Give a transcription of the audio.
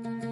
Mm-hmm.